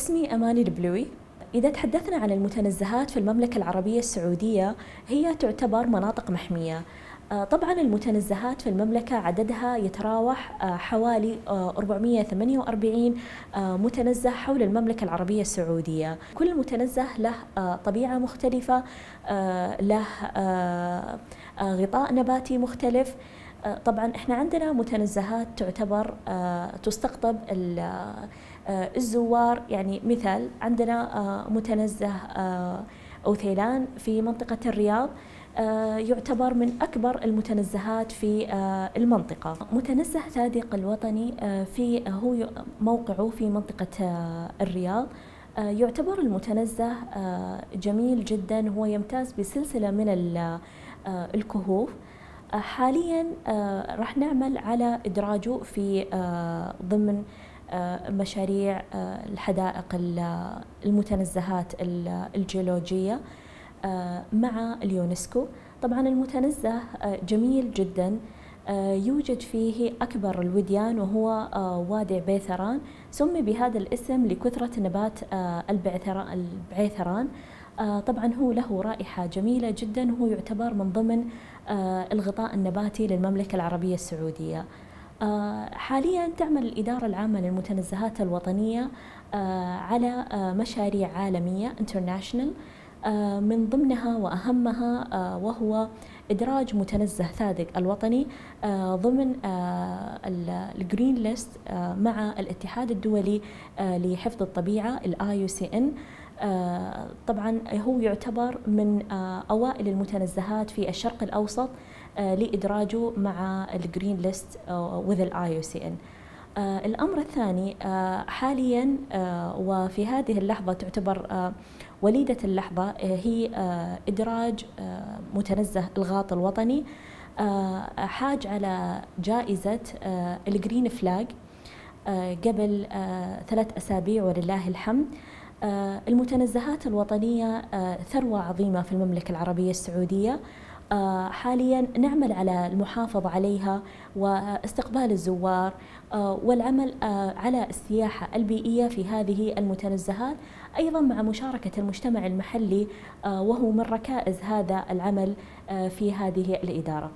اسمي أماني البلوي. إذا تحدثنا عن المتنزهات في المملكة العربية السعودية هي تعتبر مناطق محمية. آه، طبعا المتنزهات في المملكة عددها يتراوح آه، حوالي 448 آه، متنزه حول المملكة العربية السعودية. كل متنزه له طبيعة مختلفة له غطاء نباتي مختلف. طبعا إحنا عندنا متنزهات تعتبر تستقطب الزوار. يعني مثال عندنا متنزه أوثيلان في منطقة الرياض آه، يعتبر من أكبر المتنزهات في آه، المنطقة. متنزه ثادق الوطني آه، في هو موقعه في منطقة الرياض. يعتبر المتنزه جميل جدا. هو يمتاز بسلسلة من الكهوف. حاليا راح نعمل على إدراجه في ضمن مشاريع الحدائق المتنزهات الجيولوجية آه، مع اليونسكو. طبعا المتنزه آه، جميل جدا. آه، يوجد فيه أكبر الوديان وهو وادي عبيثران سمي بهذا الاسم لكثرة نبات البعيثران طبعا هو له رائحة جميلة جدا وهو يعتبر من ضمن الغطاء النباتي للمملكة العربية السعودية. حاليا تعمل الإدارة العامة للمتنزهات الوطنية على مشاريع عالمية international آه، من ضمنها وأهمها آه، وهو إدراج متنزه ثادق الوطني آه، ضمن الجرين ليست مع الاتحاد الدولي لحفظ الطبيعة CN طبعا هو يعتبر من أوائل المتنزهات في الشرق الأوسط لإدراجه مع ال Green List وذ ال IUCN الأمر الثاني حاليا وفي هذه اللحظة تعتبر وليدة اللحظة آه، هي آه، إدراج آه، متنزه الغاط الوطني حاج على جائزة الجرين فلاج قبل ثلاث أسابيع ولله الحمد. المتنزهات الوطنية ثروة عظيمة في المملكة العربية السعودية. آه، حاليا نعمل على المحافظة عليها واستقبال الزوار آه، والعمل آه، على السياحة البيئية في هذه المتنزهات أيضا مع مشاركة المجتمع المحلي وهو من ركائز هذا العمل في هذه الإدارة.